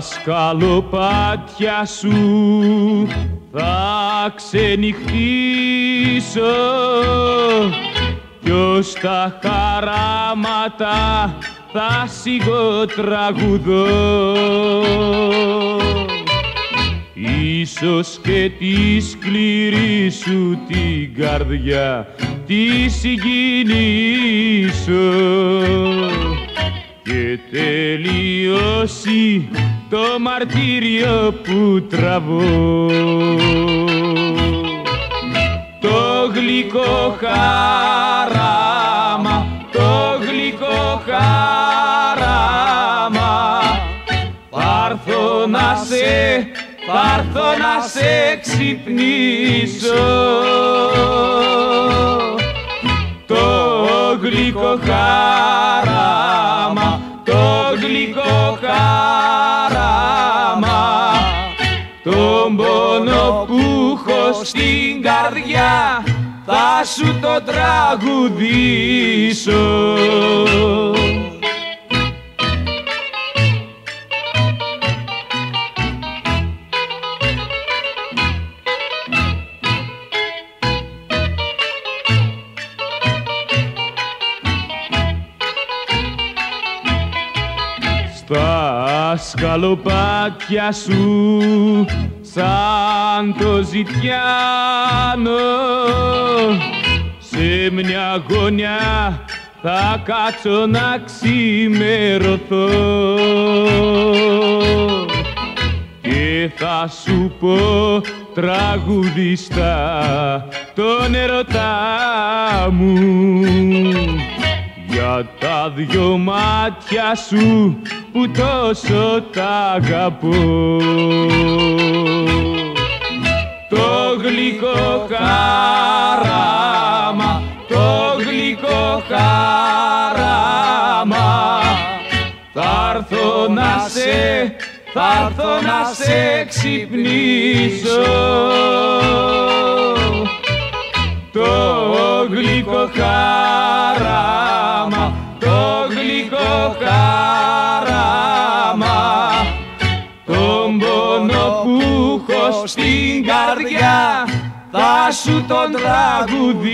σκαλοπάτια σου θα ξενυχτήσω. Κι ως τα χαράματα θα σιγοτραγουδώ. Ίσως και τη σκληρή σου την καρδιά τη συγκινήσω και τελειώσει το μαρτύριο που τραβώ. Το γλυκό χαράμα, το γλυκό χαράμα πάρθω να σε, πάρθω να σε ξυπνήσω. Το γλυκό χαράμα, το γλυκό χαράμα τον πόνο που έχω στην καρδιά θα σου το τραγουδήσω Στα σκαλοπάτια σου σαν το ζητιάνο. Σε μια γωνιά θα κάτσω να ξημερωθώ και θα σου πω τραγουδιστά τον ερωτά μου για τα δυο μάτια σου που τόσο τα αγαπώ. Το γλυκό χαράμα, το γλυκό χαράμα θα έρθω να σε, θα έρθω να σε ξυπνήσω. Το γλυκό χαράμα, στην καρδιά θα σου τον τραγουδήσω